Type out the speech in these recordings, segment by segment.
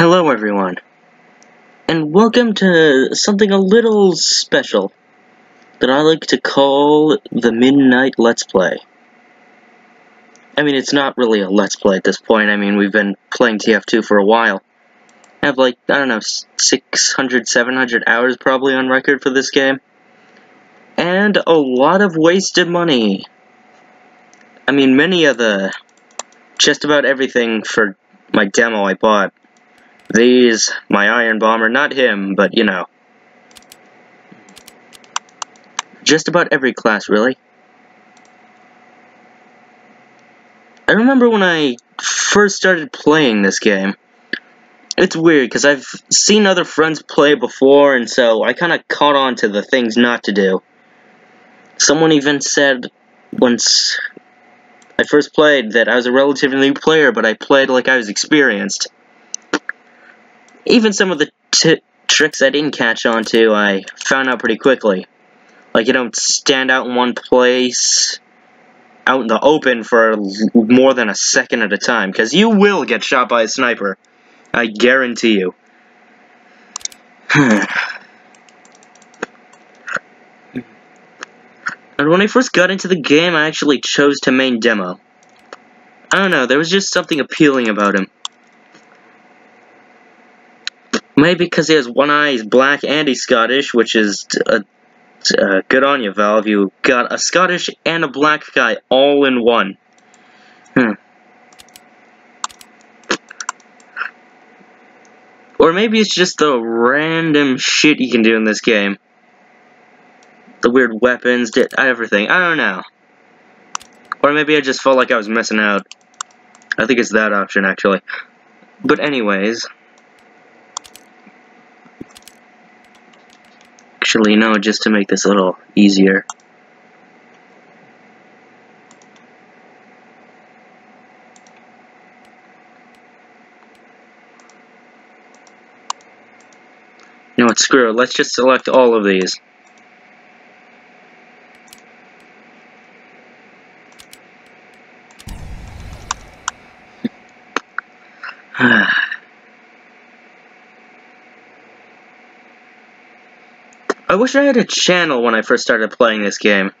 Hello everyone, and welcome to something a little special that I like to call the Midnight Let's Play. I mean, it's not really a Let's Play at this point, I mean, we've been playing TF2 for a while. I have like, I don't know, 600, 700 hours probably on record for this game. And a lot of wasted money. I mean, many of the, just about everything for my demo I bought these, my Iron Bomber, not him, but you know. Just about every class, really. I remember when I first started playing this game. It's weird, because I've seen other friends play before, and so I kind of caught on to the things not to do. Someone even said once I first played that I was a relatively new player, but I played like I was experienced even some of the tricks I didn't catch on to, I found out pretty quickly. Like, you don't stand out in one place, out in the open for more than a second at a time, because you will get shot by a sniper. I guarantee you. and when I first got into the game, I actually chose to main demo. I don't know, there was just something appealing about him. Maybe because he has one eye, he's black, and he's Scottish, which is uh, uh, good on you, Valve. You got a Scottish and a black guy all in one. Hmm. Or maybe it's just the random shit you can do in this game. The weird weapons, everything. I don't know. Or maybe I just felt like I was missing out. I think it's that option, actually. But anyways... actually no, just to make this a little easier. You know what, screw it, let's just select all of these. I wish I had a channel when I first started playing this game.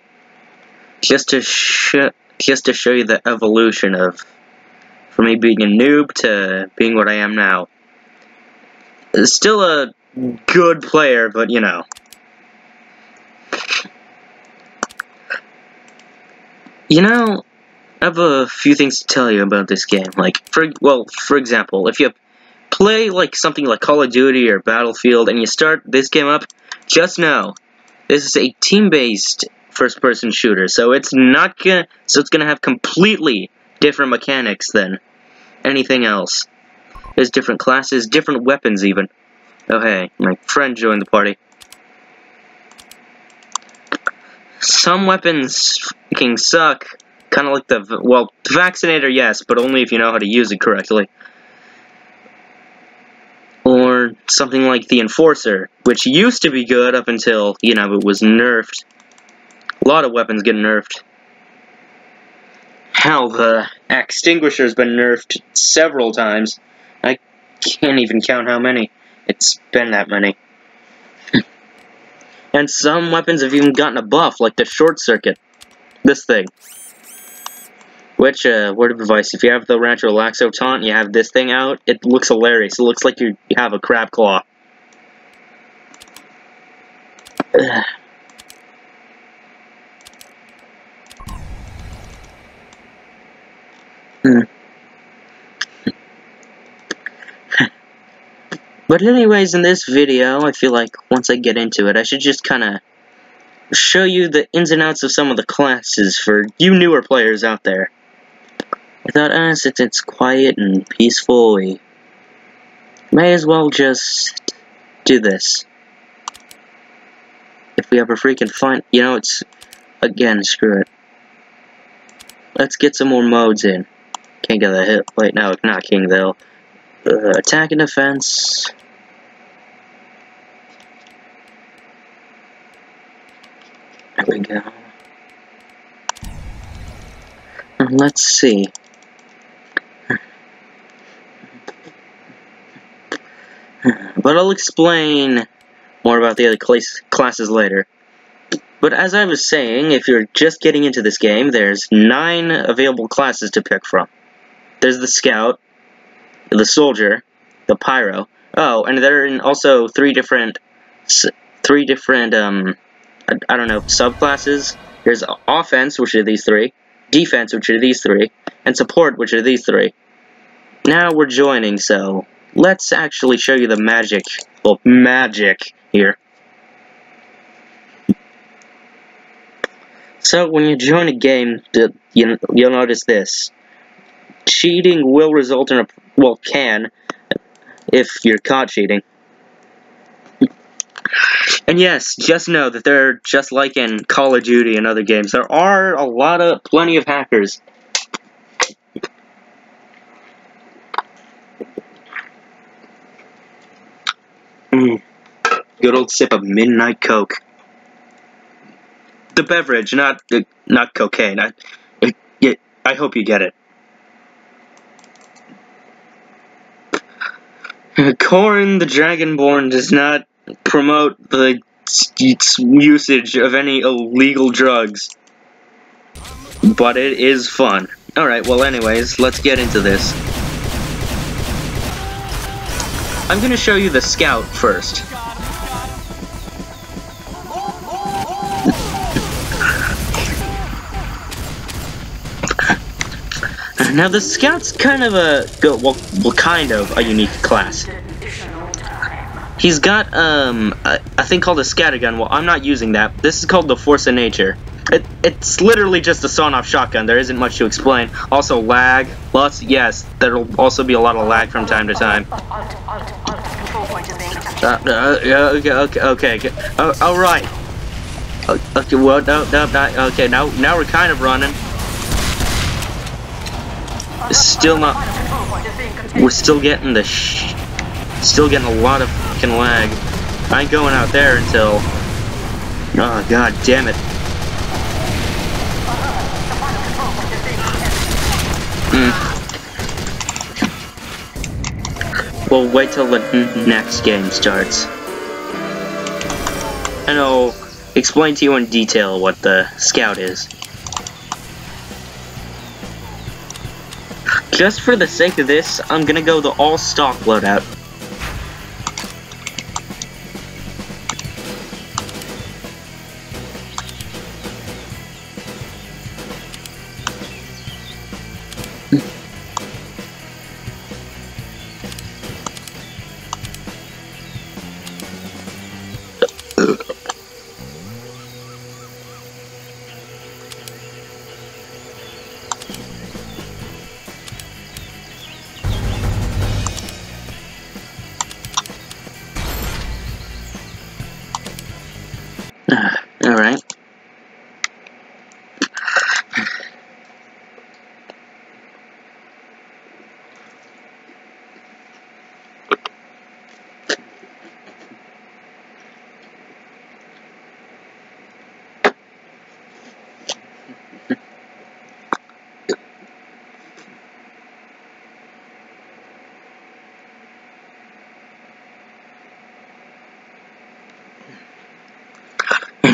Just to show, just to show you the evolution of, from me being a noob to being what I am now. Still a good player, but you know. You know, I have a few things to tell you about this game. Like, for well, for example, if you play like something like Call of Duty or Battlefield and you start this game up, just know, this is a team-based first-person shooter, so it's not gonna, so it's gonna have completely different mechanics than anything else. There's different classes, different weapons even. Oh hey, my friend joined the party. Some weapons fucking suck, kind of like the, well, the Vaccinator, yes, but only if you know how to use it correctly something like the Enforcer, which used to be good up until, you know, it was nerfed. A lot of weapons get nerfed. Hell, the Extinguisher's been nerfed several times. I can't even count how many. It's been that many. and some weapons have even gotten a buff, like the Short Circuit. This thing. Which, uh, word of advice, if you have the Rancho Relaxo taunt, you have this thing out, it looks hilarious. It looks like you have a crab claw. Hmm. but anyways, in this video, I feel like once I get into it, I should just kind of show you the ins and outs of some of the classes for you newer players out there. I thought, ah, since it's quiet and peaceful, we may as well just do this. If we ever freaking find, you know, it's, again, screw it. Let's get some more modes in. Can't get the hit, wait, no, not King, though. Uh, attack and defense. There we go. Let's see. But I'll explain more about the other class classes later. But as I was saying, if you're just getting into this game, there's nine available classes to pick from. There's the Scout, the Soldier, the Pyro. Oh, and there are also three different, three different, um, I, I don't know, subclasses. There's Offense, which are these three, Defense, which are these three, and Support, which are these three. Now we're joining, so let's actually show you the magic, well, magic here. So when you join a game, you, you'll notice this. Cheating will result in a, well, can, if you're caught cheating. And yes, just know that they're just like in Call of Duty and other games. There are a lot of, plenty of hackers. Mm. Good old sip of Midnight Coke the beverage, not uh, not cocaine. I, it, I hope you get it. Corn the Dragonborn does not promote the usage of any illegal drugs. But it is fun. Alright, well anyways, let's get into this. I'm gonna show you the scout first. Now the Scout's kind of a, well, well kind of a unique class. He's got um a, a thing called a scattergun. Well, I'm not using that. This is called the Force of Nature. It, it's literally just a sawn-off shotgun. There isn't much to explain. Also, lag. Lots. Yes, there'll also be a lot of lag from time to time. Uh, uh, okay, okay, okay. Uh, all right. Okay, well, no, no, okay. Now, now we're kind of running. Still not. We're still getting the. still getting a lot of fucking lag. I ain't going out there until. Oh god damn it. We'll wait till the next game starts. And I'll explain to you in detail what the scout is. Just for the sake of this, I'm gonna go the all-stock loadout.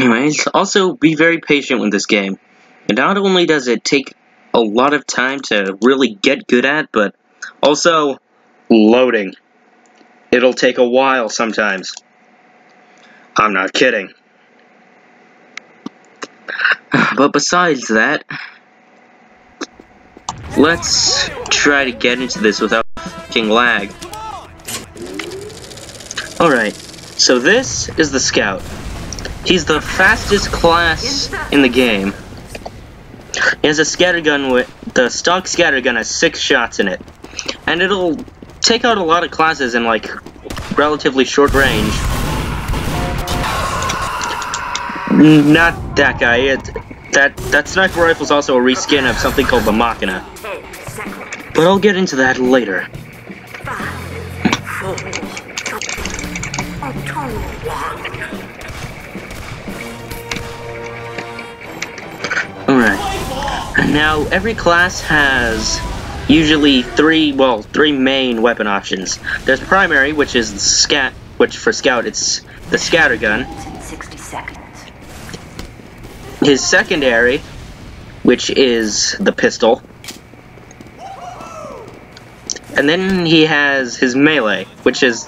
Anyways, also be very patient with this game. And not only does it take a lot of time to really get good at, but also loading. It'll take a while sometimes. I'm not kidding. But besides that, let's try to get into this without fucking lag. Alright, so this is the Scout. He's the fastest class in the game. He has a scattergun with the stock scattergun has six shots in it, and it'll take out a lot of classes in like relatively short range. Not that guy. It, that that sniper rifle is also a reskin of something called the Machina. But I'll get into that later. Alright. Now, every class has usually three, well, three main weapon options. There's primary, which is the scat, which for scout it's the scatter gun. In 60 seconds. His secondary, which is the pistol. And then he has his melee, which is,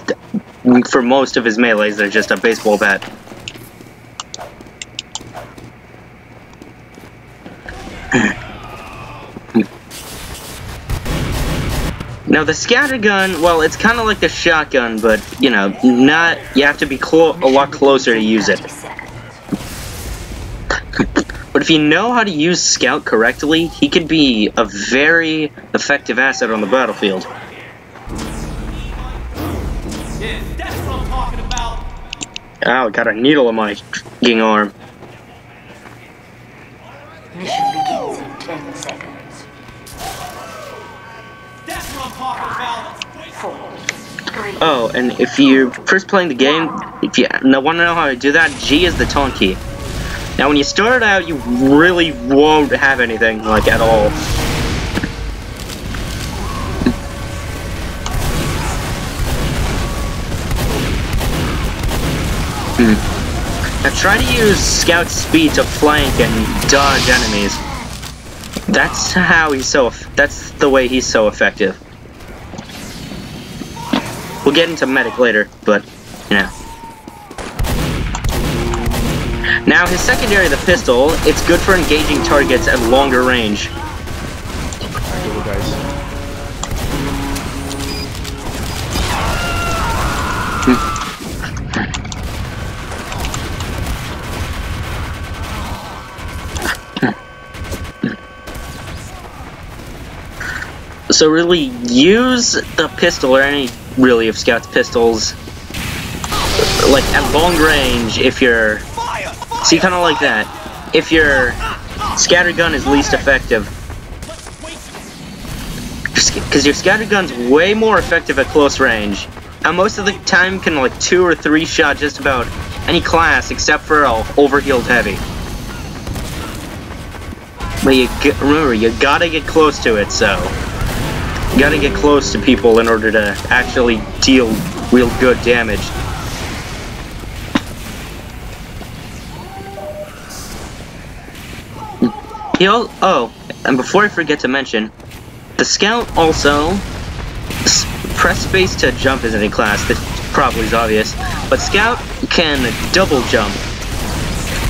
for most of his melees, they're just a baseball bat. Now the scatter gun, well, it's kind of like the shotgun, but you know, not. You have to be a lot closer to use it. But if you know how to use Scout correctly, he could be a very effective asset on the battlefield. Ow, got a needle in my arm. Oh, and if you're first playing the game, if you want to know how to do that, G is the taunt key. Now, when you start out, you really won't have anything, like, at all. Hmm. Now, try to use Scout speed to flank and dodge enemies. That's how he's so, that's the way he's so effective. We'll get into medic later, but, you know. Now, his secondary, the pistol, it's good for engaging targets at longer range. So really, use the pistol or any really of Scout's pistols, like at long range. If you're see, kind of like that. If your scatter gun is least effective, because your scatter gun's way more effective at close range, and most of the time can like two or three shot just about any class except for a overhealed heavy. But you remember, you gotta get close to it, so you gotta get close to people in order to actually deal real good damage. He oh, and before I forget to mention, the scout also press space to jump isn't a class. This probably is obvious, but scout can double jump.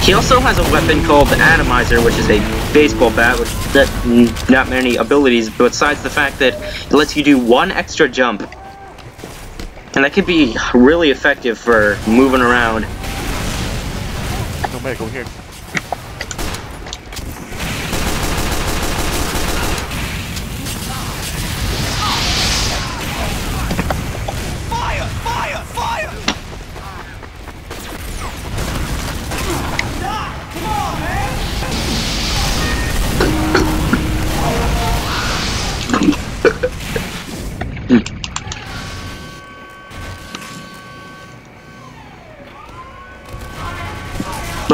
He also has a weapon called the Atomizer, which is a baseball bat with that, not many abilities, besides the fact that it lets you do one extra jump. And that could be really effective for moving around. No, go here.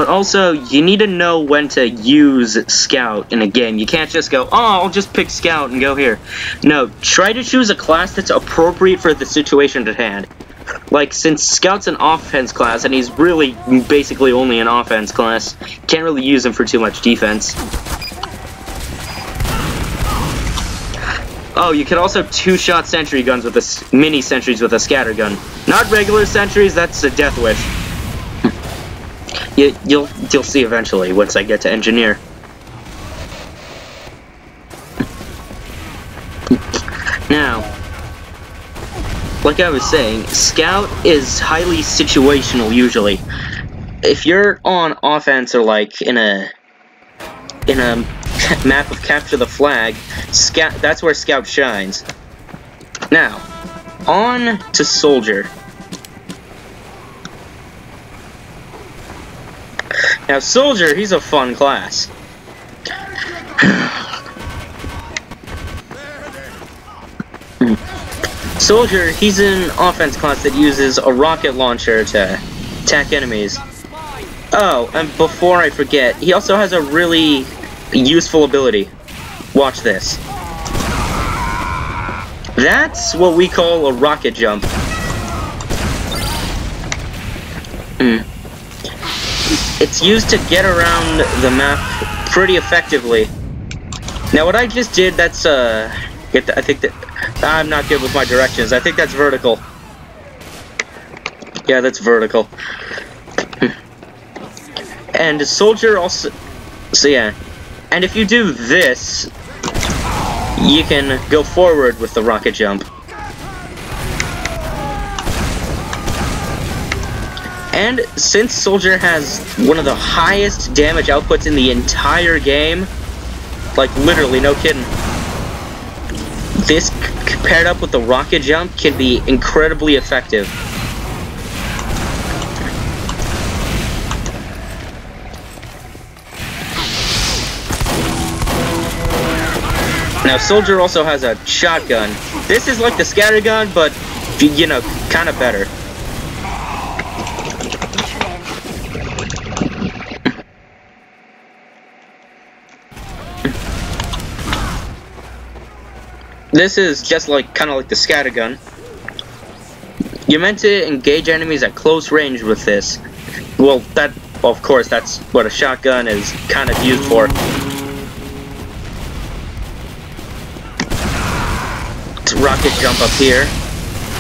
But also, you need to know when to use Scout in a game. You can't just go, oh, I'll just pick Scout and go here. No, try to choose a class that's appropriate for the situation at hand. Like, since Scout's an offense class, and he's really basically only an offense class, can't really use him for too much defense. Oh, you can also two-shot sentry guns with a mini sentries with a scatter gun. Not regular sentries, that's a death wish. You, you'll you'll see eventually once I get to engineer. Now, like I was saying, scout is highly situational usually. If you're on offense or like in a in a map of capture the flag, scout that's where scout shines. Now, on to soldier. Now, Soldier, he's a fun class. Soldier, he's an offense class that uses a rocket launcher to attack enemies. Oh, and before I forget, he also has a really useful ability. Watch this. That's what we call a rocket jump. It's used to get around the map pretty effectively. Now what I just did, that's uh, get the, I think that I'm not good with my directions. I think that's vertical. Yeah, that's vertical. Hmm. and soldier also, so yeah. And if you do this, you can go forward with the rocket jump. And since Soldier has one of the highest damage outputs in the entire game, like literally, no kidding, this paired up with the rocket jump can be incredibly effective. Now, Soldier also has a shotgun. This is like the scatter gun, but, you know, kind of better. This is just like, kind of like the scatter gun. You're meant to engage enemies at close range with this. Well, that, of course, that's what a shotgun is kind of used for. It's rocket jump up here.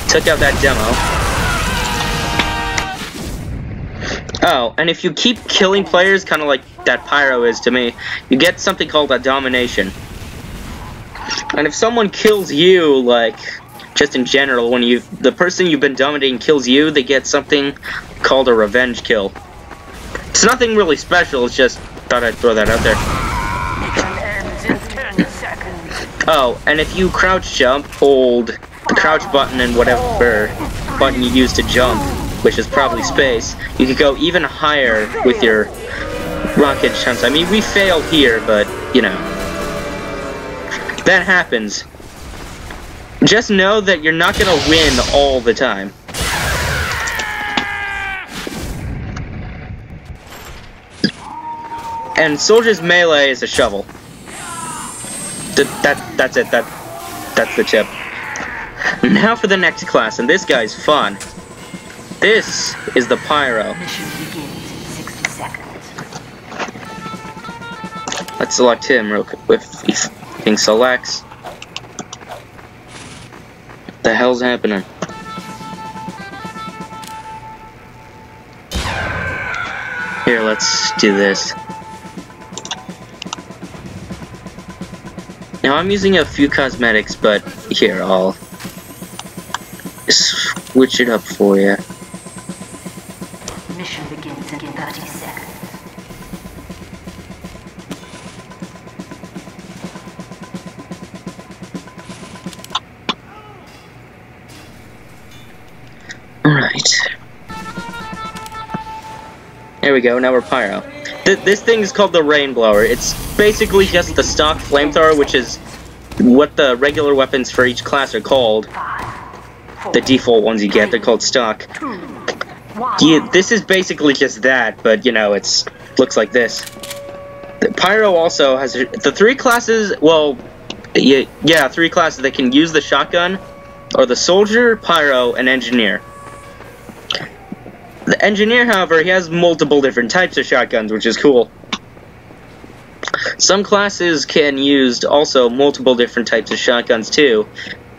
Took out that demo. Oh, and if you keep killing players, kind of like that Pyro is to me, you get something called a domination. And if someone kills you, like, just in general, when you, the person you've been dominating kills you, they get something called a revenge kill. It's nothing really special, it's just, thought I'd throw that out there. Oh, and if you crouch jump, hold the crouch button and whatever button you use to jump, which is probably space, you could go even higher with your rocket jumps. I mean, we failed here, but, you know. That happens. Just know that you're not gonna win all the time. And Soldier's melee is a shovel. Th that, that's it, that, that's the tip. Now for the next class, and this guy's fun. This is the Pyro. Mission begins in 60 seconds. Let's select him real quick with King selects. What the hell's happening? Here, let's do this. Now I'm using a few cosmetics, but here, I'll switch it up for you. There we go, now we're Pyro. Th this thing is called the Rain Blower. It's basically just the stock flamethrower, which is what the regular weapons for each class are called. The default ones you get, they're called stock. Yeah, this is basically just that, but you know, it's looks like this. The Pyro also has the three classes, well, yeah, yeah, three classes that can use the shotgun, are the Soldier, Pyro, and Engineer. The engineer, however, he has multiple different types of shotguns, which is cool. Some classes can use also multiple different types of shotguns too.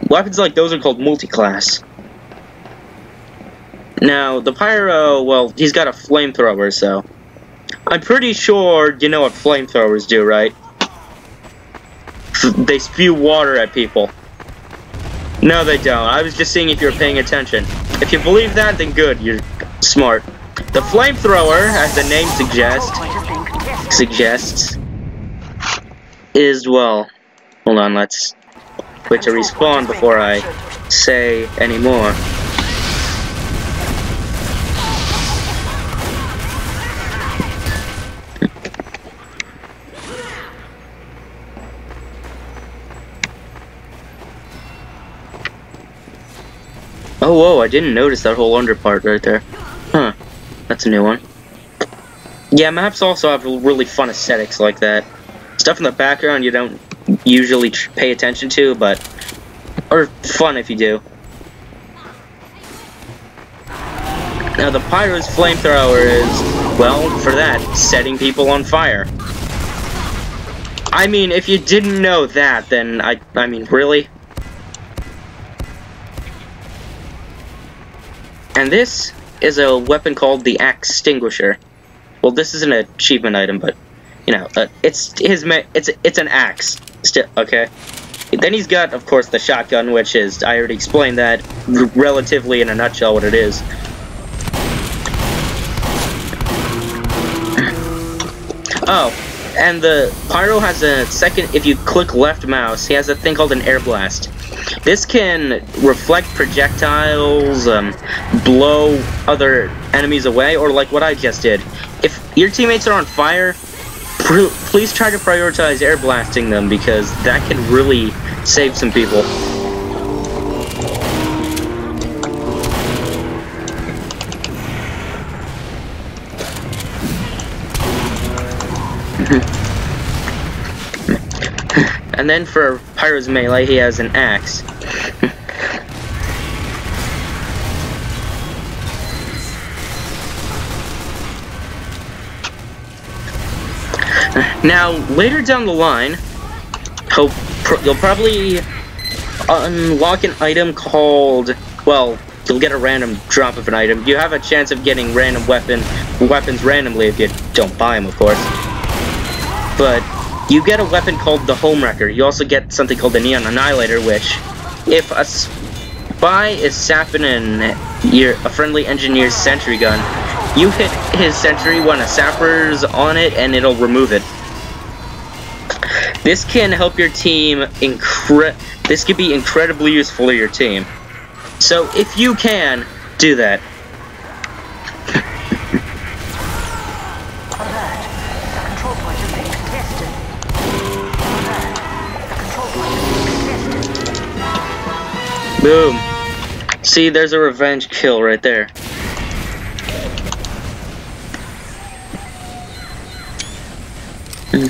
Weapons like those are called multi-class. Now, the Pyro, well, he's got a flamethrower, so... I'm pretty sure you know what flamethrowers do, right? They spew water at people. No, they don't. I was just seeing if you were paying attention. If you believe that, then good. You're smart. The flamethrower, as the name suggests, suggests, is, well, hold on, let's wait to respawn before I say any more. Oh, whoa, I didn't notice that whole under part right there. Huh, that's a new one. Yeah, maps also have really fun aesthetics like that. Stuff in the background you don't usually pay attention to, but or fun if you do. Now the Pyro's flamethrower is, well, for that, setting people on fire. I mean, if you didn't know that, then I, I mean, really? And this is a weapon called the Axtinguisher. Well, this is an achievement item, but you know, uh, it's his it's it's an axe. Still, okay. Then he's got, of course, the shotgun, which is I already explained that relatively in a nutshell what it is. Oh, and the Pyro has a second, if you click left mouse, he has a thing called an air blast. This can reflect projectiles, um, blow other enemies away, or like what I just did. If your teammates are on fire, please try to prioritize air blasting them, because that can really save some people. and then for Pyro's melee, he has an axe. now, later down the line, hope you'll probably unlock an item called, well, you'll get a random drop of an item. You have a chance of getting random weapon weapons randomly if you don't buy them, of course. But you get a weapon called the Homewrecker. You also get something called the Neon Annihilator, which, if a spy is sapping an, your, a friendly engineer's sentry gun, you hit his sentry when a sapper's on it, and it'll remove it. This can help your team incre- This could be incredibly useful to your team. So, if you can, do that. Boom. See, there's a revenge kill right there. You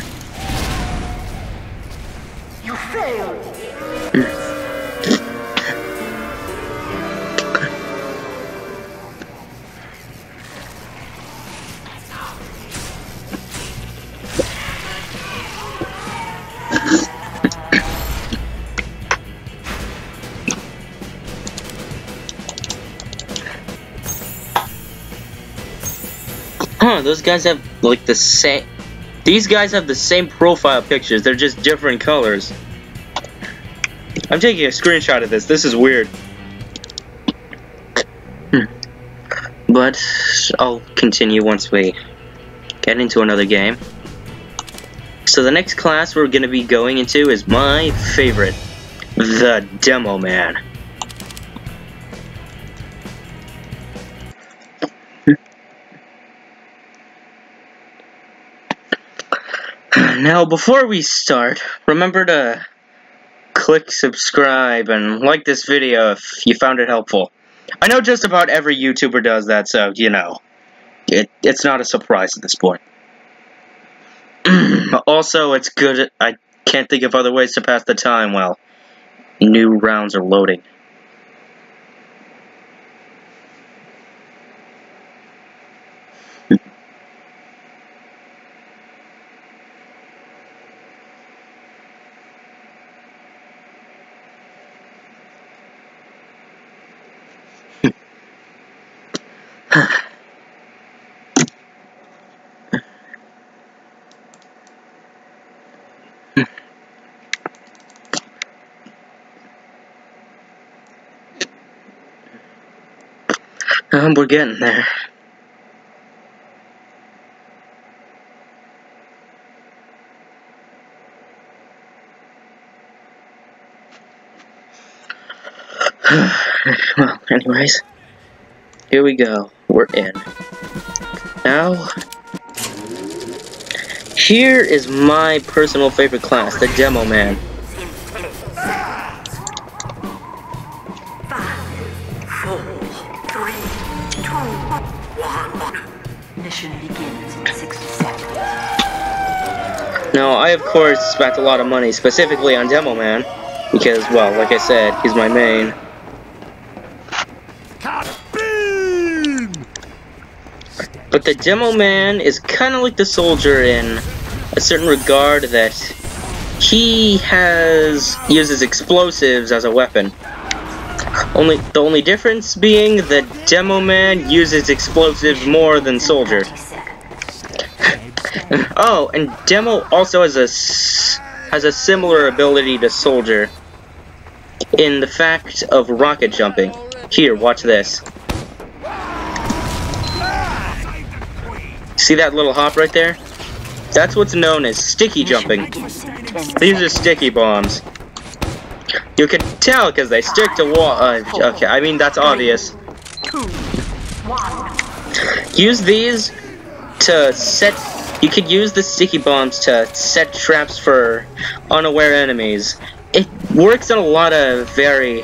Huh, those guys have, like, the same... These guys have the same profile pictures, they're just different colors. I'm taking a screenshot of this, this is weird. Hmm. But, I'll continue once we get into another game. So the next class we're going to be going into is my favorite, the Demo Man. Now, before we start, remember to click subscribe and like this video if you found it helpful. I know just about every YouTuber does that, so, you know, it, it's not a surprise at this point. also, it's good, I can't think of other ways to pass the time while new rounds are loading. Um, we're getting there. well, anyways, here we go. We're in. Now, here is my personal favorite class, the Demo Man. Now, I of course spent a lot of money specifically on Demo Man, Because, well, like I said, he's my main. But the Demo Man is kind of like the soldier in a certain regard that he has uses explosives as a weapon. Only the only difference being that Demo Man uses explosives more than Soldier. 30. Oh, and Demo also has a has a similar ability to Soldier in the fact of rocket jumping. Here, watch this. See that little hop right there? That's what's known as sticky jumping. begins in 10 These are sticky bombs. You can tell because they stick to wall. Uh, okay, I mean that's obvious. Use these to set. You could use the sticky bombs to set traps for unaware enemies. It works on a lot of very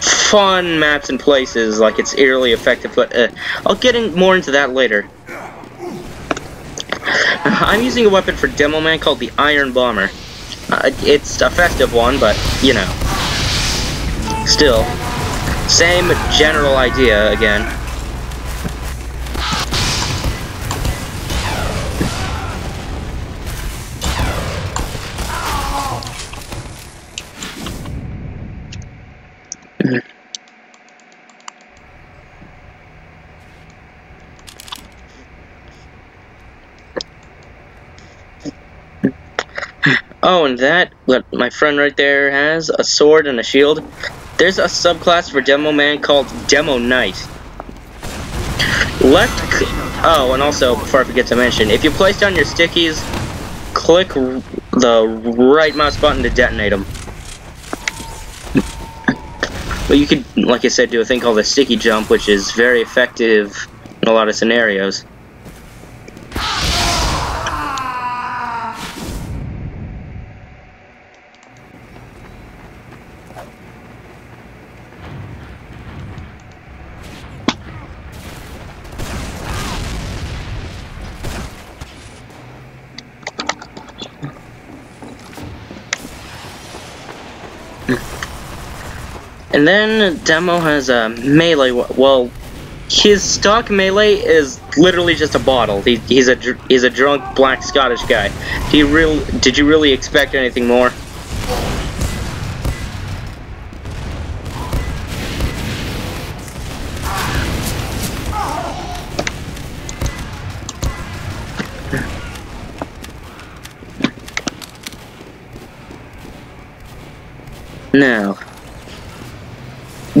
fun maps and places, like it's eerily effective. But uh, I'll get in more into that later. I'm using a weapon for Demo Man called the Iron Bomber. Uh, it's a festive one, but you know, still, same general idea again. Oh, and that, what my friend right there has, a sword and a shield. There's a subclass for Demo Man called Demo Knight. Left, oh, and also, before I forget to mention, if you place down your stickies, click the right mouse button to detonate them. But you could, like I said, do a thing called a sticky jump, which is very effective in a lot of scenarios. And then Demo has a melee. Well, his stock melee is literally just a bottle. He, he's a he's a drunk black Scottish guy. Do you real? Did you really expect anything more?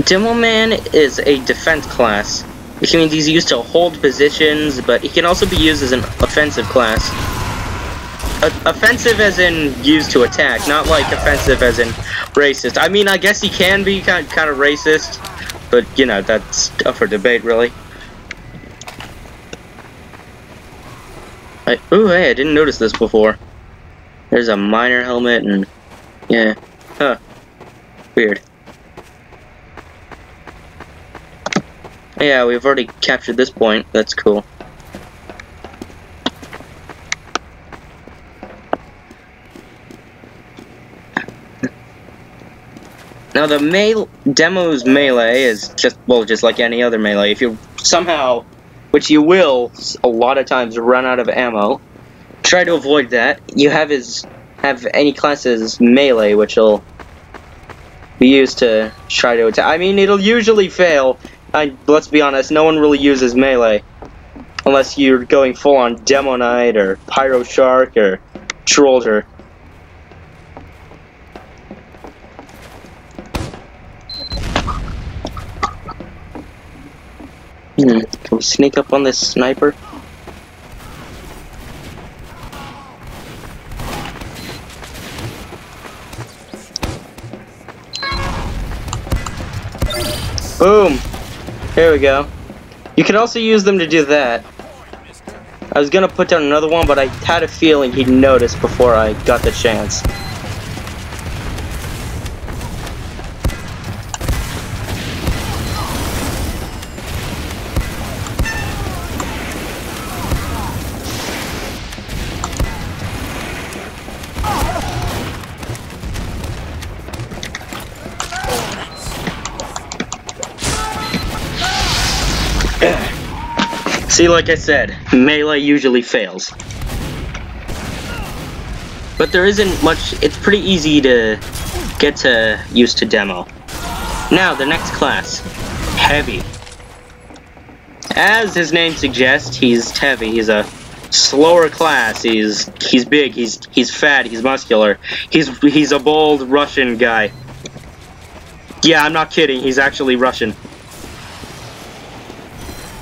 Demo Man is a defense class, which means he's used to hold positions, but he can also be used as an offensive class. O- offensive as in used to attack, not like offensive as in racist. I mean, I guess he can be kind kind of racist, but you know that's up for debate, really. I, ooh, hey, I didn't notice this before. There's a miner helmet and yeah, huh, weird. Yeah, we've already captured this point. That's cool. Now the mail demo's melee is just well, just like any other melee. If you somehow, which you will, a lot of times run out of ammo, try to avoid that. You have his have any classes melee, which will be used to try to attack. I mean, it'll usually fail. I, let's be honest, no one really uses melee. Unless you're going full on Demo Knight or Pyro Shark or Trolldier. Hmm, can we sneak up on this sniper? Boom! There we go. You can also use them to do that. I was gonna put down another one, but I had a feeling he'd notice before I got the chance. Like I said, melee usually fails. But there isn't much, it's pretty easy to get to used to demo. Now, the next class, Heavy. As his name suggests, he's heavy, he's a slower class, he's he's big, he's he's fat, he's muscular. He's he's a bold Russian guy. Yeah, I'm not kidding, he's actually Russian.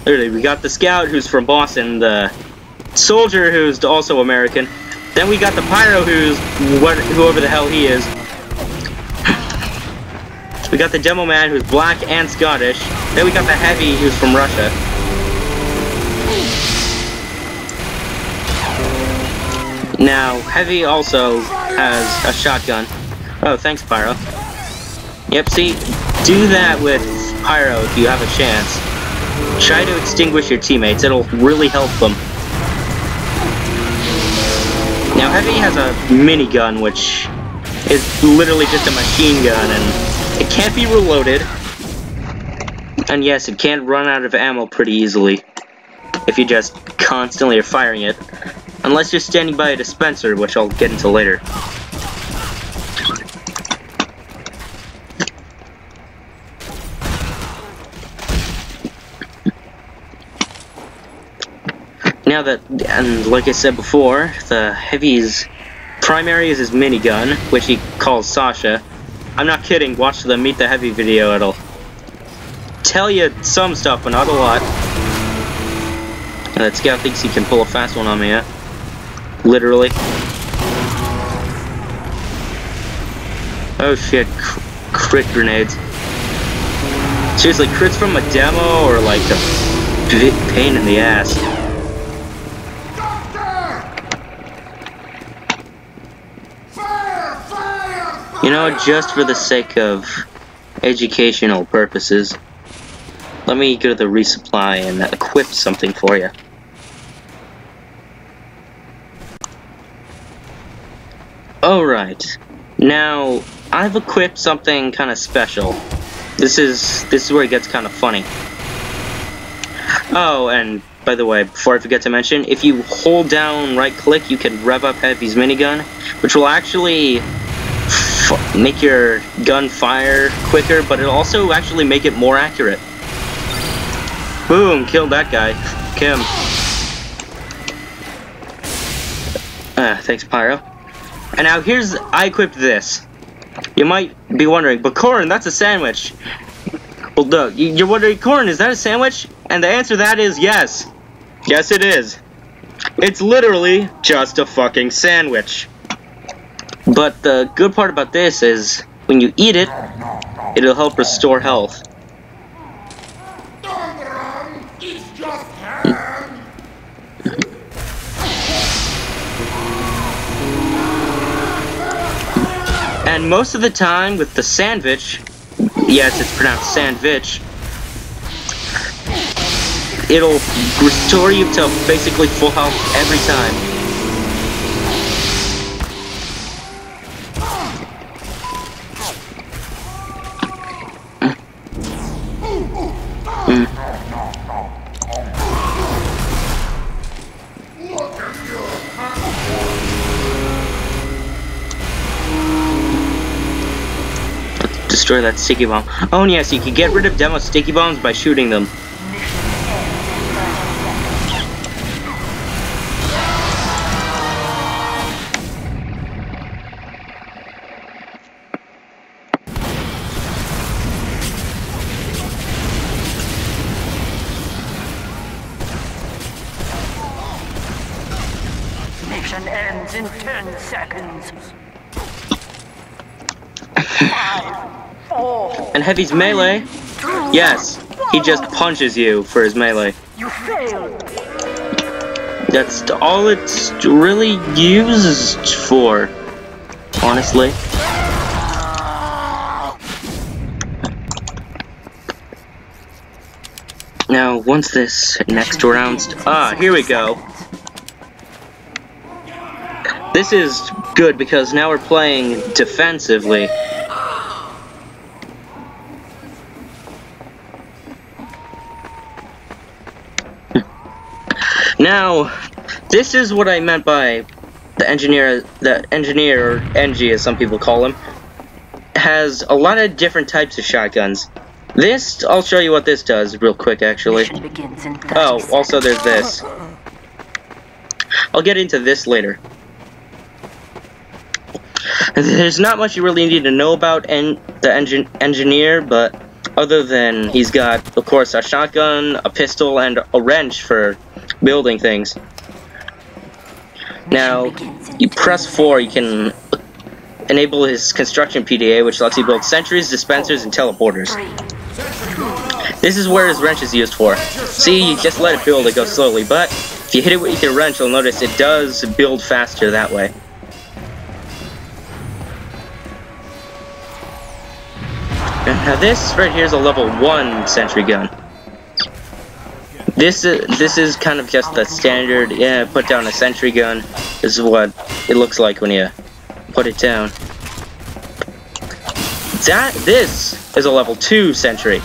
We got the scout who's from Boston, the soldier who's also American. Then we got the pyro who's what whoever the hell he is. we got the demo man who's black and Scottish. Then we got the heavy who's from Russia. Now, heavy also has a shotgun. Oh, thanks, Pyro. Yep, see, do that with Pyro if you have a chance. Try to extinguish your teammates, it'll really help them. Now, Heavy has a minigun, which is literally just a machine gun, and it can't be reloaded. And yes, it can run out of ammo pretty easily if you just constantly are firing it. Unless you're standing by a dispenser, which I'll get into later. Now that, and like I said before, the Heavy's primary is his minigun, which he calls Sasha. I'm not kidding, watch the Meet the Heavy video, it'll tell you some stuff, but not a lot. And that scout thinks he can pull a fast one on me, yeah? Literally. Oh shit, cr crit grenades. Seriously, crits from a demo or like a pain in the ass. You know, just for the sake of educational purposes, let me go to the resupply and equip something for you. Alright, now I've equipped something kind of special. This is this is where it gets kind of funny. Oh, and by the way, before I forget to mention, if you hold down right click, you can rev up Heavy's minigun, which will actually make your gun fire quicker, but it'll also actually make it more accurate. Boom, killed that guy. Kim. Uh, thanks, Pyro. And now here's, I equipped this. You might be wondering, but corn, that's a sandwich. Well, duh, you're wondering, corn, is that a sandwich? And the answer to that is yes. Yes, it is. It's literally just a fucking sandwich. But the good part about this is, when you eat it, it'll help restore health. And most of the time with the sandwich, yes, it's pronounced sandwich, it'll restore you to basically full health every time. Destroy that sticky bomb. Oh yes, you can get rid of demo sticky bombs by shooting them. And Heavy's melee? Yes, he just punches you for his melee. That's all it's really used for, honestly. Now, once this next round's... Ah, here we go. This is good because now we're playing defensively. Now, this is what I meant by the engineer, the engineer, or NG as some people call him, has a lot of different types of shotguns. This, I'll show you what this does real quick actually. Mission begins in 30 Oh, also there's this. I'll get into this later. There's not much you really need to know about en the engin engineer, but other than he's got, of course, a shotgun, a pistol, and a wrench for building things. Now, you press 4, you can enable his construction PDA, which lets you build sentries, dispensers, and teleporters. This is where his wrench is used for. See, you just let it build, it goes slowly, but if you hit it with your wrench, you'll notice it does build faster that way. Now this right here is a level 1 sentry gun. This is, this is kind of just the standard, yeah, put down a sentry gun. This is what it looks like when you put it down. That, this is a level 2 sentry.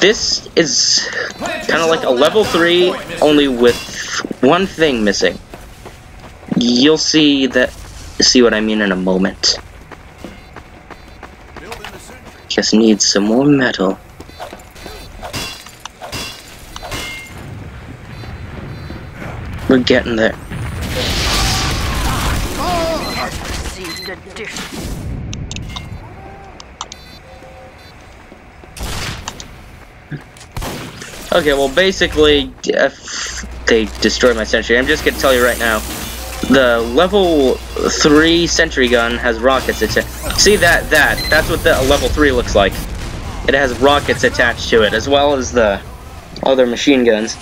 This is kind of like a level 3, only with one thing missing. You'll see that, see what I mean in a moment. Just needs some more metal. We're getting there. Okay, well, basically, if they destroy my sentry, I'm just gonna tell you right now. The level 3 sentry gun has rockets attached. See that? That. That's what the level 3 looks like. It has rockets attached to it, as well as the other machine guns.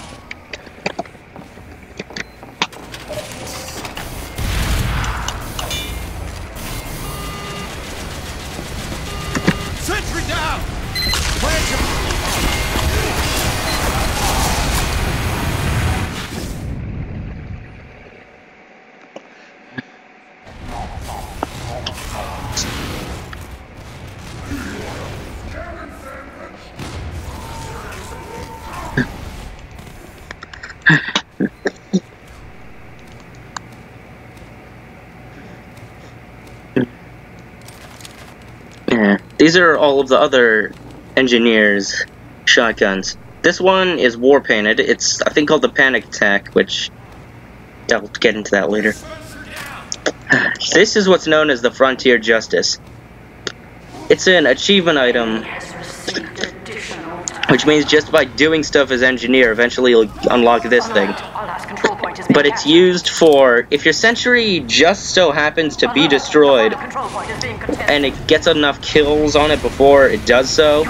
These are all of the other engineers' shotguns. This one is war painted. It's I think called the Panic Attack, which I'll get into that later. This is what's known as the Frontier Justice. It's an achievement item, which means just by doing stuff as engineer, eventually you'll unlock this thing. Our last control point has been But it's used for if your sentry just so happens to be destroyed, and it gets enough kills on it before it does so,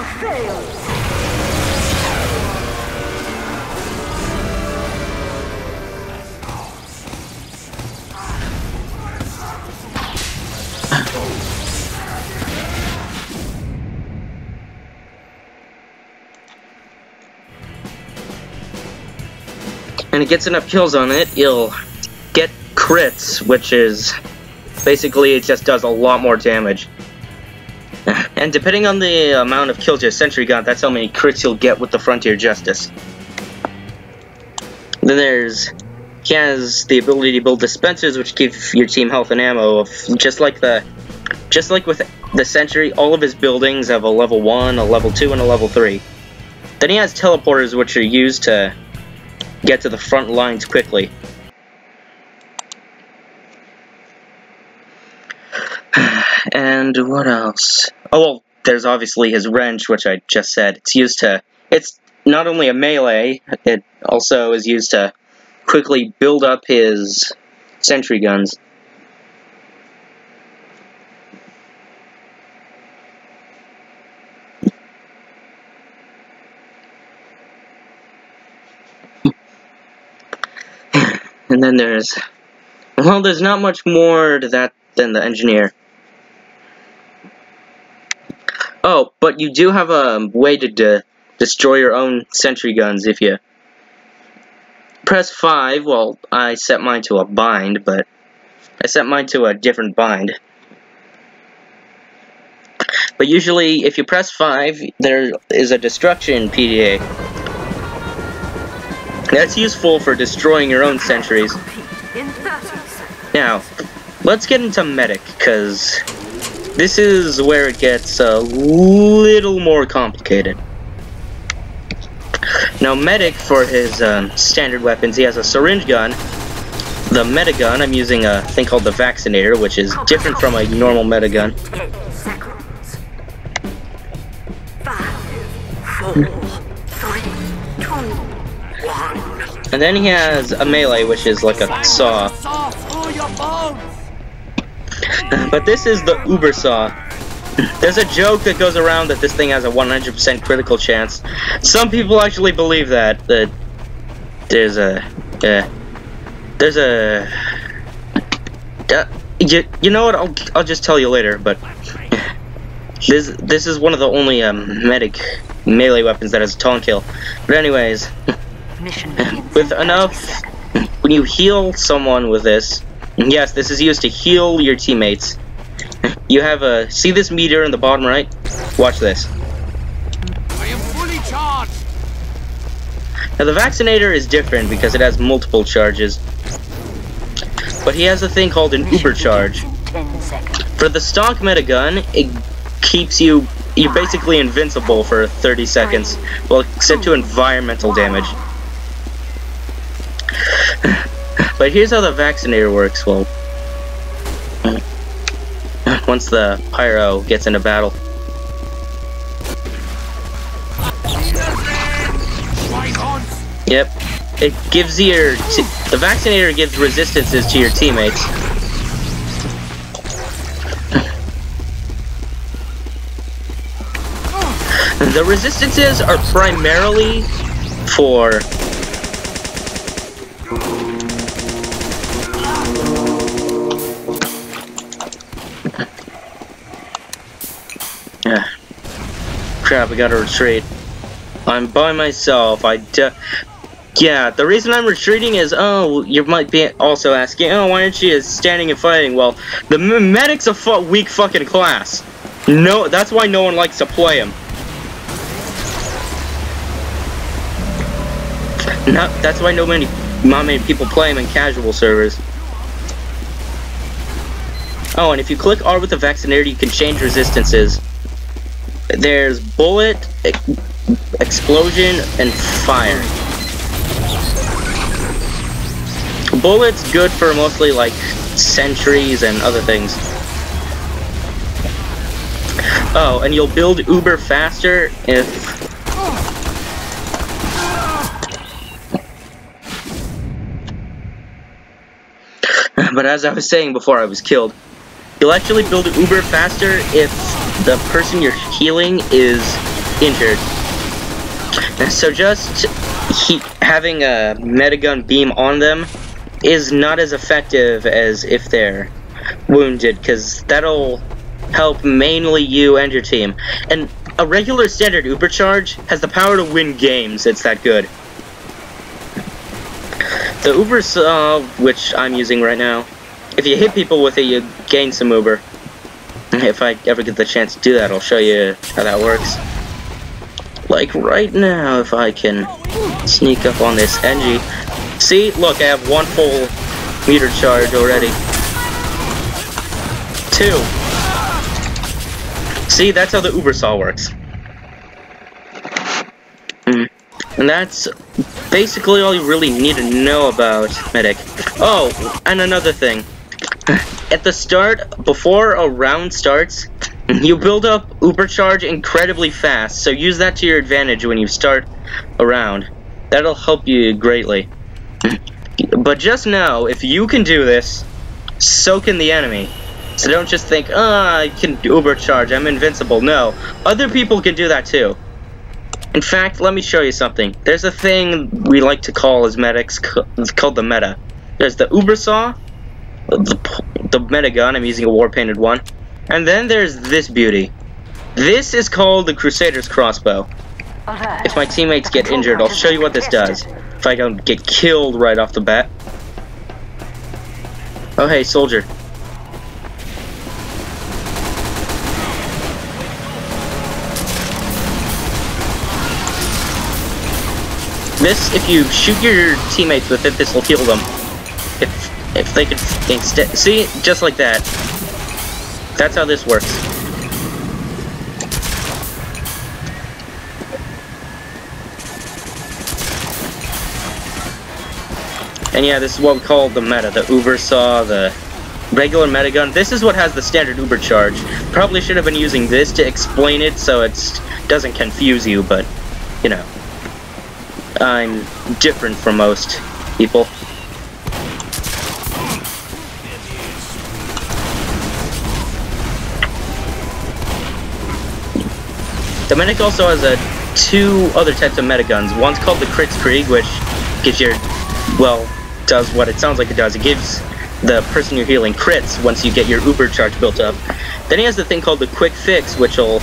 and it gets enough kills on it, you'll get crits, which is basically it just does a lot more damage. And depending on the amount of kills your sentry got, that's how many crits you'll get with the Frontier Justice. Then there's he has the ability to build dispensers, which give your team health and ammo. Just like the, just like with the Sentry, all of his buildings have a level one, a level two, and a level three. Then he has teleporters, which are used to get to the front lines quickly. And what else? Oh well, there's obviously his wrench, which I just said. It's used to. It's not only a melee. It also is used to quickly build up his sentry guns. And then there's, well, there's not much more to that than the engineer. Oh, but you do have a way to de destroy your own sentry guns if you press 5. Well, I set mine to a bind, but I set mine to a different bind. But usually, if you press 5, there is a destruction PDA. That's useful for destroying your own sentries. In 30 seconds. Now, let's get into medic, because this is where it gets a little more complicated. Now, medic, for his um, standard weapons, he has a syringe gun. The Medi Gun, I'm using a thing called the Vaccinator, which is different from a normal Medi Gun. And then he has a melee, which is like a saw. But this is the Uber Saw. There's a joke that goes around that this thing has a 100% critical chance. Some people actually believe that. That there's a, uh, there's a, uh, you, you know what? I'll I'll just tell you later. But this this is one of the only um, medic melee weapons that has a taunt kill. But anyways, Mission begins with enough, seconds. when you heal someone with this, yes, this is used to heal your teammates. You have a see this meter in the bottom right. Watch this. I am fully charged! Now the vaccinator is different because it has multiple charges. But he has a thing called an Mission uber charge. begins in 10 seconds. For the stock Medi Gun, it keeps you you're basically invincible for 30 seconds. Well, except to environmental damage. But here's how the vaccinator works. Well, once the pyro gets into battle. Yep. It gives your the vaccinator gives resistances to your teammates. the resistances are primarily for Yeah. Crap, I gotta retreat. I'm by myself. I yeah, the reason I'm retreating is, oh, you might be also asking, oh, why aren't you standing and fighting? Well, the medic's a fu- weak fucking class. No, that's why no one likes to play him. No, that's why no many, not many people play him in casual servers. Oh, and if you click R with the vaccinator, you can change resistances. There's bullet, ex- explosion, and fire. Bullets good for mostly like sentries and other things. Oh, and you'll build Uber faster if But as I was saying before I was killed, you'll actually build Uber faster if the person you're healing is injured. So just he, having a Medi Gun beam on them is not as effective as if they're wounded, because that'll help mainly you and your team. And a regular standard Uber charge has the power to win games, it's that good. The Uber Saw, uh, which I'm using right now, if you hit people with it, you gain some Uber. If I ever get the chance to do that, I'll show you how that works. Like right now, if I can sneak up on this NG. See, look, I have one full meter charge already. Two. See, that's how the Uber Saw works. Mm. And that's basically all you really need to know about Medic. Oh, and another thing. At the start, before a round starts, you build up Uber Charge incredibly fast, so use that to your advantage when you start a round. That'll help you greatly. But just know, if you can do this, so can the enemy. So don't just think, ah, I can Uber Charge, I'm invincible. No, other people can do that too. In fact, let me show you something. There's a thing we like to call as medics, it's called the meta. There's the Uber Saw, the, the Medi Gun, I'm using a war painted one. And then there's this beauty. This is called the Crusader's Crossbow. If my teammates get injured, I'll show you what this does. If I don't get killed right off the bat. Oh hey, soldier. If you shoot your teammates with it, this will heal them. If if they could see just like that. That's how this works. And yeah, this is what we call the meta, the Uber Saw, the regular Medi Gun. This is what has the standard Uber charge. Probably should have been using this to explain it so it doesn't confuse you, but, you know. I'm different from most people. Dominic also has a two other types of guns. One's called the Crits Kritzkrieg, which gives your, well, does what it sounds like it does. It gives the person you're healing crits once you get your Uber charge built up. Then he has the thing called the Quick Fix, which will,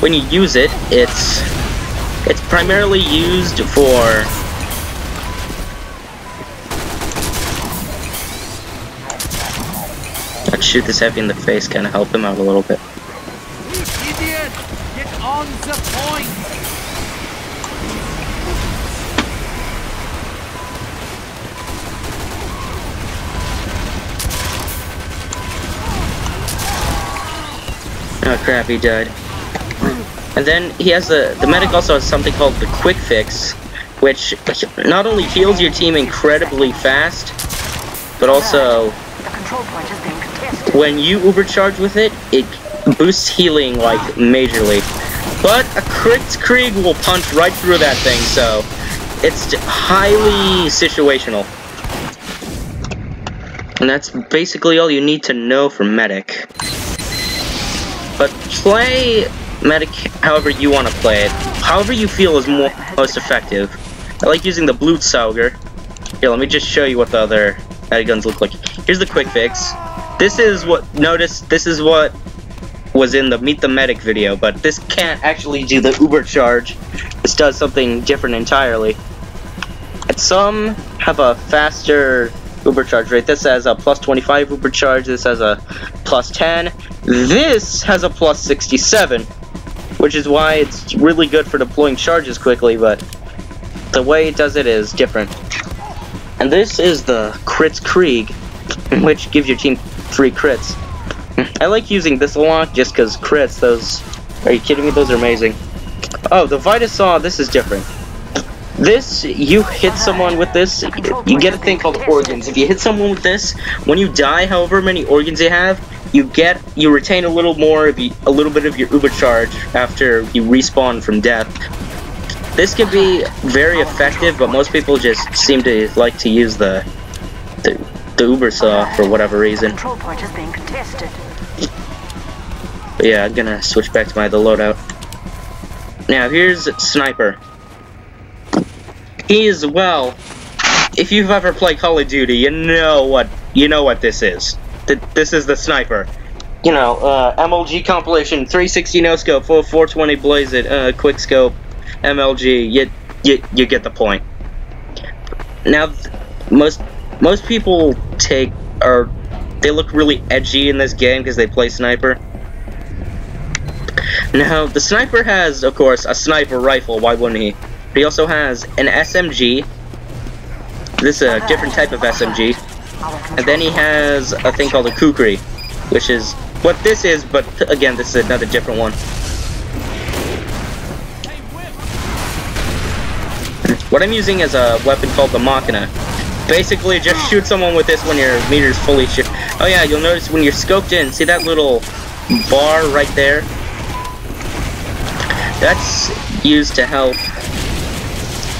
when you use it, it's it's primarily used for I'd shoot this heavy in the face, kind of help him out a little bit. Idiot! Get on the point! Oh crap, he died. And then he has the the medic also has something called the quick fix, which not only heals your team incredibly fast, but also when you uber charge with it, it boosts healing like majorly. But a Krieg will punch right through that thing, so it's highly situational. And that's basically all you need to know for medic. But play medic however you want to play it. However you feel is more most effective. I like using the Blutsauger. Here, let me just show you what the other medic guns look like. Here's the quick fix. This is what, notice, this is what was in the Meet the Medic video, but this can't actually do the Uber charge. This does something different entirely. And some have a faster Uber charge rate. This has a plus 25 Uber charge, this has a plus 10. This has a plus 67, which is why it's really good for deploying charges quickly, but the way it does it is different. And this is the Kritzkrieg, which gives your team three crits. I like using this a lot just because crits, those... Are you kidding me? Those are amazing. Oh, the Vitasaw, this is different. This, you hit someone with this, you get a thing called organs. If you hit someone with this, when you die, however many organs you have, you get, you retain a little more of a little bit of your Uber charge after you respawn from death. This can be very effective, but most people just seem to like to use the the, the Uber saw for whatever reason. Control point is being contested. But yeah, I'm gonna switch back to my the loadout. Now here's Sniper. He is well. If you've ever played Call of Duty, you know what you know what this is. Th this is the sniper. You know, uh, MLG compilation, 360 no scope, full 420 blaze it, uh, quick scope, MLG. You, you you get the point. Now, most most people take or they look really edgy in this game because they play sniper. Now, the sniper has, of course, a sniper rifle. Why wouldn't he? But he also has an SMG. This is a different type of SMG. And then he has a thing called a Kukri, which is what this is, but again, this is another different one. What I'm using is a weapon called the Machina. Basically, just shoot someone with this when your meter's fully shit. Oh yeah, you'll notice when you're scoped in, see that little bar right there? That's used to help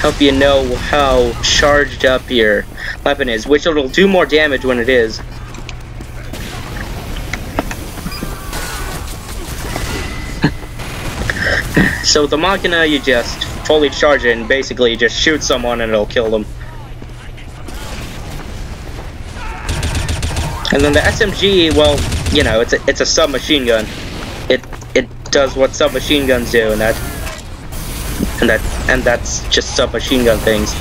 help you know how charged up your weapon is, which it'll do more damage when it is. so the Machina, you just fully charge it and basically just shoot someone and it'll kill them. And then the SMG, well, you know, it's a, it's a submachine gun. It it does what submachine guns do, and that and that and that's just submachine gun things.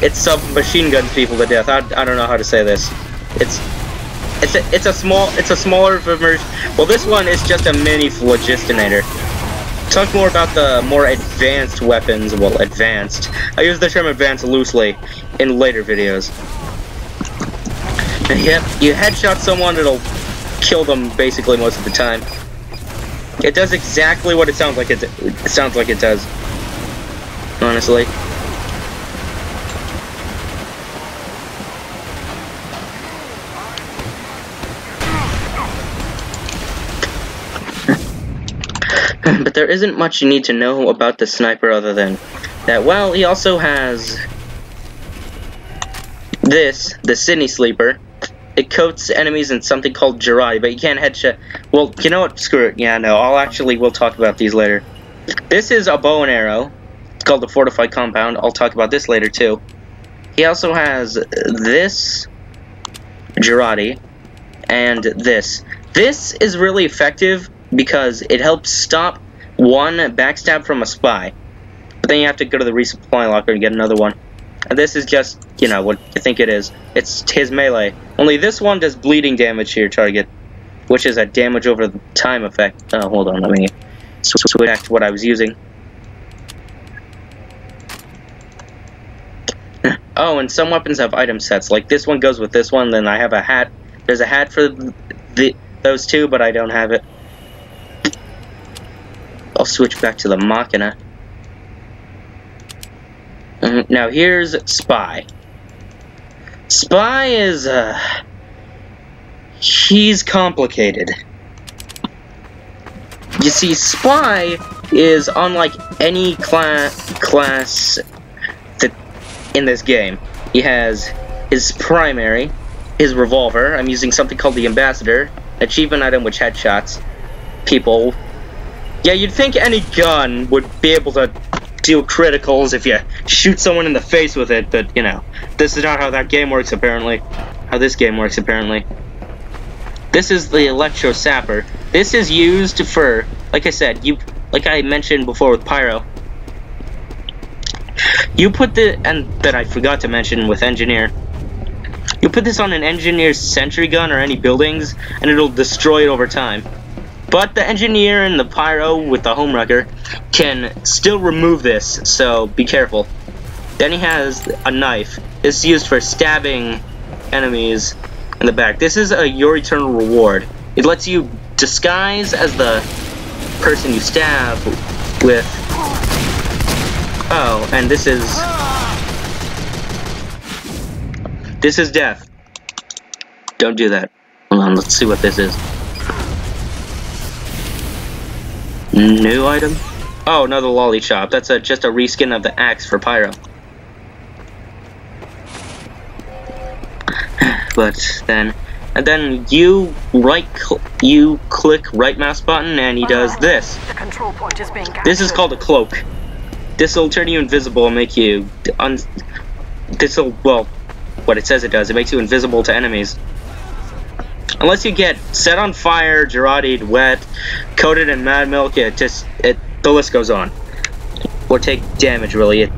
It submachine guns people to death. I, I don't know how to say this. It's it's a it's a small it's a smaller version. Well, this one is just a mini Phlogistinator. talk more about the more advanced weapons. Well, advanced. I use the term advanced loosely in later videos. Yep, you headshot someone, it'll kill them basically most of the time. It does exactly what it sounds like it, it sounds like it does. Honestly. but there isn't much you need to know about the sniper other than that, well, he also has this, the Sydney Sleeper. It coats enemies in something called Jarate, but you can't headshot. Well, you know what? Screw it. Yeah, no, I'll actually, we'll talk about these later. This is a bow and arrow. It's called the Fortified Compound. I'll talk about this later, too. He also has this Jarate and this. This is really effective because it helps stop one backstab from a spy. But then you have to go to the resupply locker and get another one. And this is just, you know, what you think it is. It's his melee. Only this one does bleeding damage to your target, which is a damage over time effect. Oh, hold on, let me switch back to what I was using. oh, and some weapons have item sets. Like this one goes with this one, then I have a hat. There's a hat for the those two, but I don't have it. I'll switch back to the Machina. Mm, now here's Spy. Spy is, uh... He's complicated. You see, Spy is unlike any cla class that in this game. He has his primary, his revolver. I'm using something called the Ambassador, achievement item which headshots people yeah, you'd think any gun would be able to deal criticals if you shoot someone in the face with it, but, you know, this is not how that game works, apparently. How this game works, apparently. This is the Electro Sapper. This is used for, like I said, you, like I mentioned before with Pyro. You put the, and that I forgot to mention with Engineer. You put this on an Engineer's sentry gun or any buildings, and it'll destroy it over time. But the engineer and the pyro with the homewrecker can still remove this, so be careful. Then he has a knife. This is used for stabbing enemies in the back. This is a your eternal reward. It lets you disguise as the person you stab with. Oh, and this is this is death. Don't do that. Hold on, let's see what this is. New item? Oh, another Lollichop. That's a, just a reskin of the axe for Pyro. but then, and then you right, cl you click right mouse button, and he does this. The control point is being This is called a cloak. This will turn you invisible and make you un. This will well, what it says it does. It makes you invisible to enemies. Unless you get set on fire, Jarated, wet, coated in mad milk, it just it the list goes on. Or take damage really. It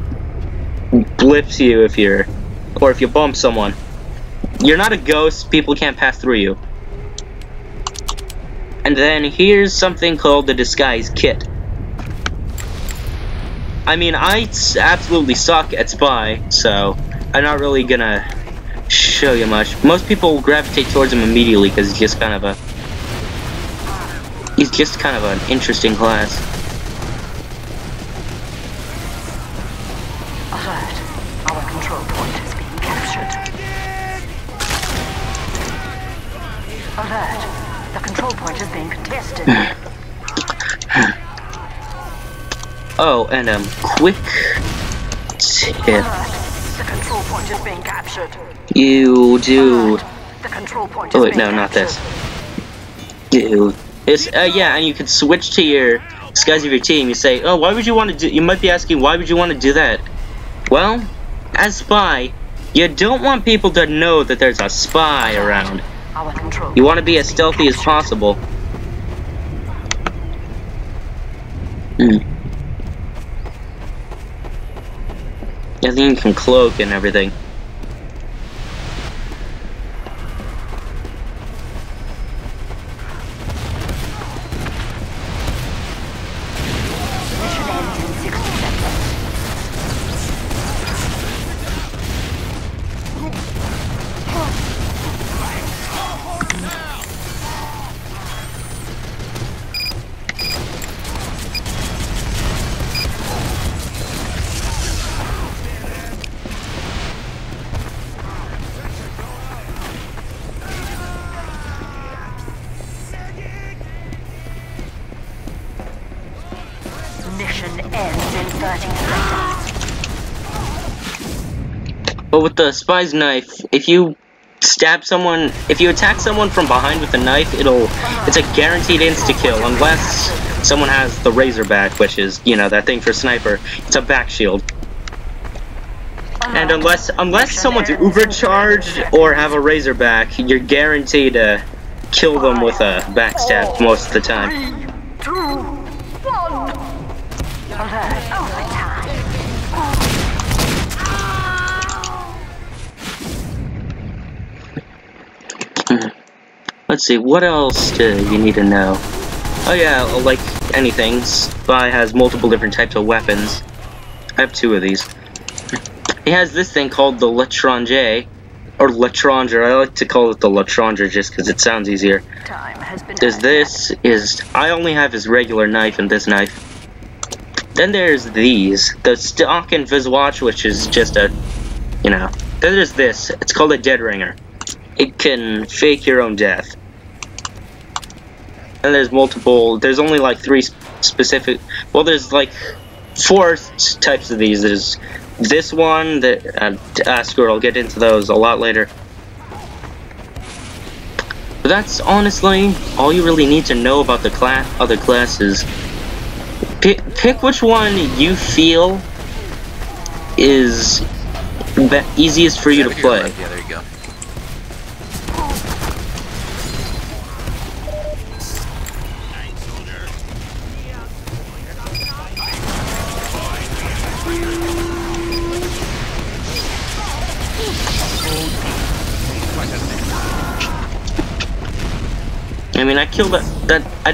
blips you if you're or if you bump someone. You're not a ghost, people can't pass through you. And then here's something called the disguise kit. I mean, I absolutely suck at spy, so I'm not really gonna show you much. Most people gravitate towards him immediately because he's just kind of a... He's just kind of an interesting class. Alert. Our control point is being captured. Alert. The control point is being contested. oh, and um, quick tip. Alert. The control point is being captured. You do. The control point Oh wait, no, not this. Do. It's uh yeah, and you can switch to your disguise of your team. You say, oh, why would you want to do? You might be asking, why would you want to do that? Well, as spy, you don't want people to know that there's a spy around. You want to be as stealthy as possible. Hmm. I think you can cloak and everything. With the spy's knife, if you stab someone, if you attack someone from behind with a knife, it'll, it's a guaranteed insta-kill, unless someone has the Razorback, which is, you know, that thing for sniper. It's a back shield. And unless, unless someone's overcharged or have a Razorback, you're guaranteed to kill them with a backstab most of the time. Let's see, what else do you need to know? Oh yeah, like anything, Spy has multiple different types of weapons. I have two of these. He has this thing called the L'Etranger, or L'Etranger, I like to call it the L'Etranger just because it sounds easier. Time has been There's this, is, I only have his regular knife and this knife. Then there's these, the stock and Viswatch, which is just a, you know. Then there's this, it's called a Dead Ringer. It can fake your own death. And there's multiple, there's only like three specific, well there's like four types of these. There's this one, that, uh, Asgore, I'll get into those a lot later. But that's honestly all you really need to know about the class, other classes. Pick, pick which one you feel is be easiest for you to play.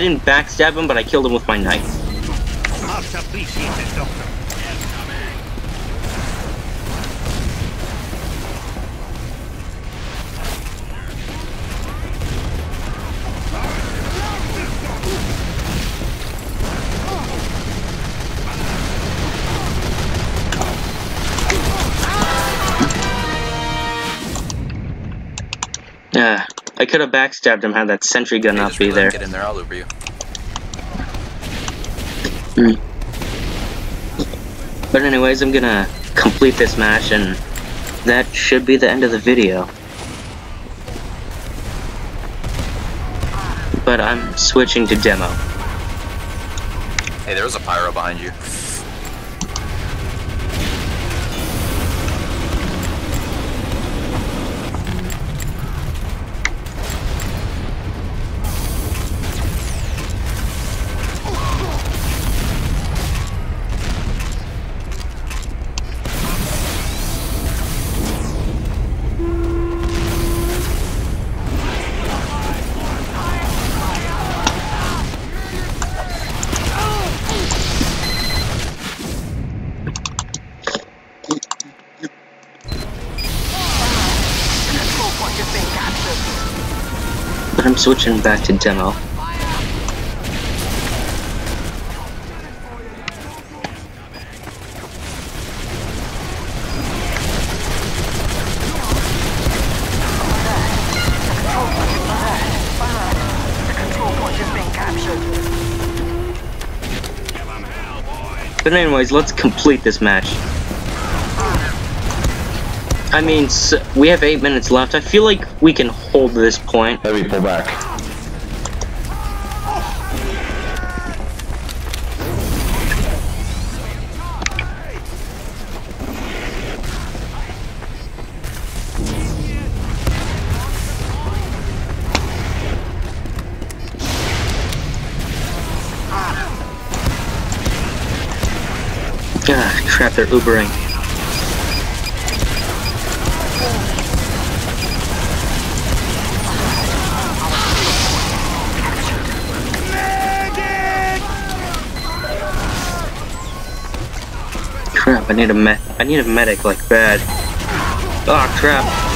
Didn't backstab him, but I killed him with my knife. Much appreciated, Doctor. Could have backstabbed him had that sentry gun Hey, not be there. Get in there, I'll Uber you. Mm. But anyways, I'm gonna complete this match, and that should be the end of the video. But I'm switching to demo. Hey, there was a pyro behind you. Switching back to demo. But anyways, let's complete this match. I mean, s we have eight minutes left. I feel like we can hold this point. Let me pull back. Ah, crap, they're Ubering. I need a me I need a medic like bad. Oh crap.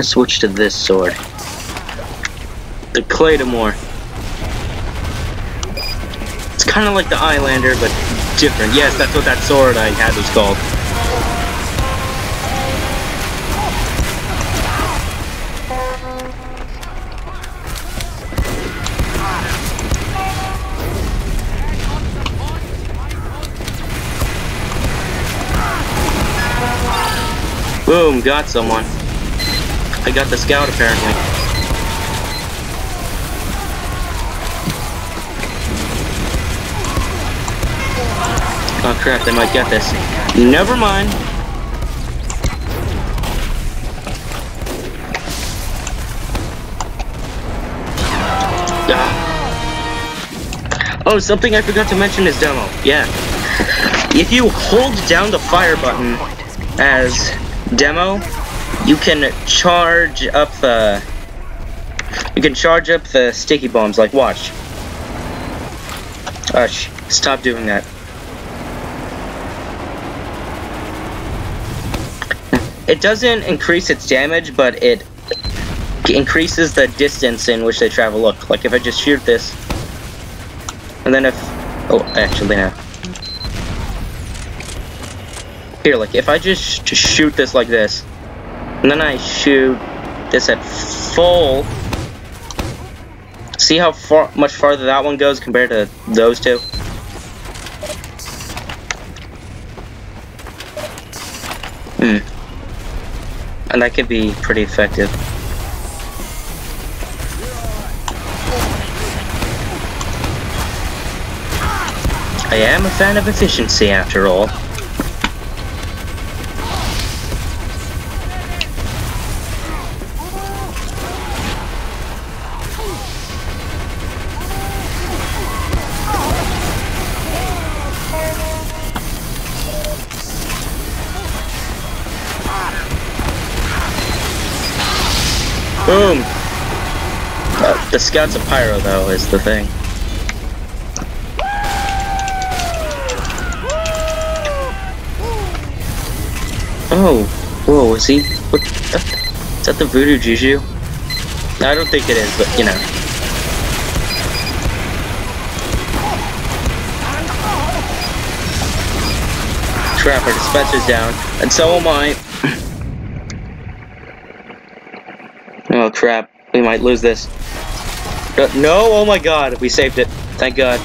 Gonna switch to this sword. The Claymore. It's kind of like the Eyelander, but different. Yes, that's what that sword I had was called. Boom, got someone. I got the scout apparently. Oh crap, they might get this. Never mind. Ah. Oh, something I forgot to mention is demo. Yeah. If you hold down the fire button as demo, you can charge up the you can charge up the sticky bombs like watch. Oh, Hush, stop doing that. It doesn't increase its damage but it increases the distance in which they travel. Look like if I just shoot this and then if oh actually no. Here like if I just, just shoot this like this and then I shoot this at full. See how far, much farther that one goes compared to those two? Hmm. And that could be pretty effective. I am a fan of efficiency after all. Scout's a pyro, though, is the thing. Oh, whoa, is he? What the? Is that the voodoo juju? I don't think it is, but you know. Crap, our dispenser's down, and so am I. Oh crap, we might lose this. Uh, no, oh my god, we saved it. Thank god.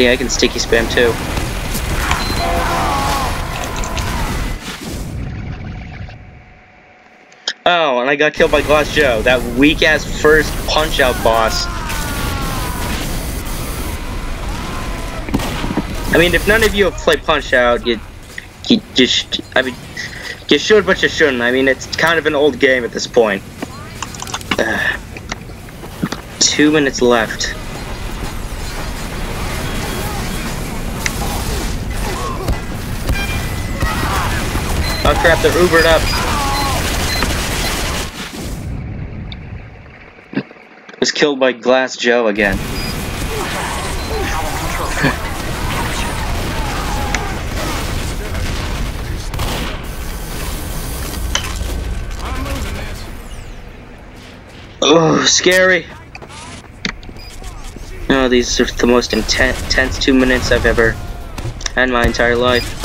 See, I can sticky spam too. Oh, and I got killed by Glass Joe, that weak-ass first Punch-Out boss. I mean, if none of you have played Punch-Out, you, you just, I mean, you should, but you shouldn't. I mean, it's kind of an old game at this point. Two minutes left. Crap, they're Ubered up. Was killed by Glass Joe again. oh, scary. Oh, these are the most intense, intense two minutes I've ever had in my entire life.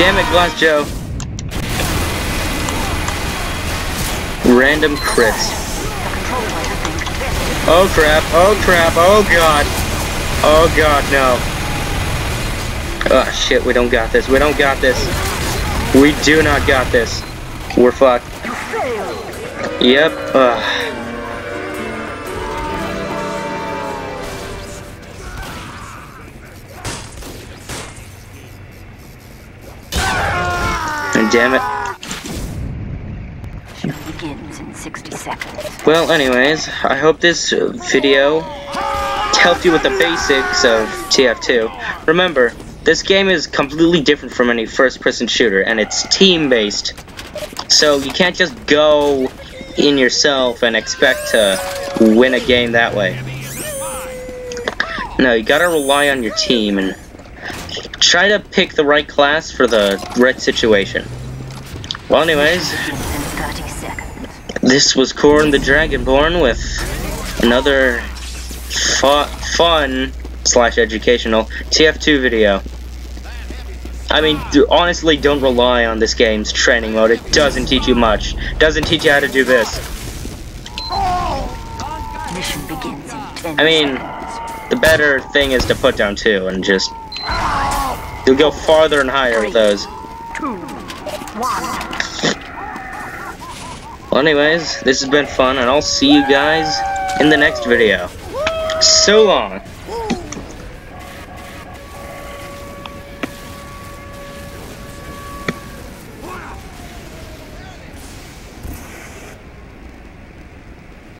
Damn it, Glass Joe. random crits. Oh crap, oh crap, oh god. Oh god, no. Oh shit, we don't got this, we don't got this. We do not got this. We're fucked. Yep, ugh. Damn it. Begins in 60 seconds. Well, anyways, I hope this video helped you with the basics of TF2. Remember, this game is completely different from any first-person shooter, and it's team-based. So you can't just go in yourself and expect to win a game that way. No, you gotta rely on your team and try to pick the right class for the right situation. Well, anyways, Begins in 30 seconds. this was Corn the Dragonborn with another fu fun slash educational TF2 video. I mean, honestly, don't rely on this game's training mode. It doesn't teach you much. Doesn't teach you how to do this. Mission begins in 10 I mean, the better thing is to put down two and just you'll go farther and higher with those. Two. One. Well, anyways, this has been fun, and I'll see you guys in the next video. So long.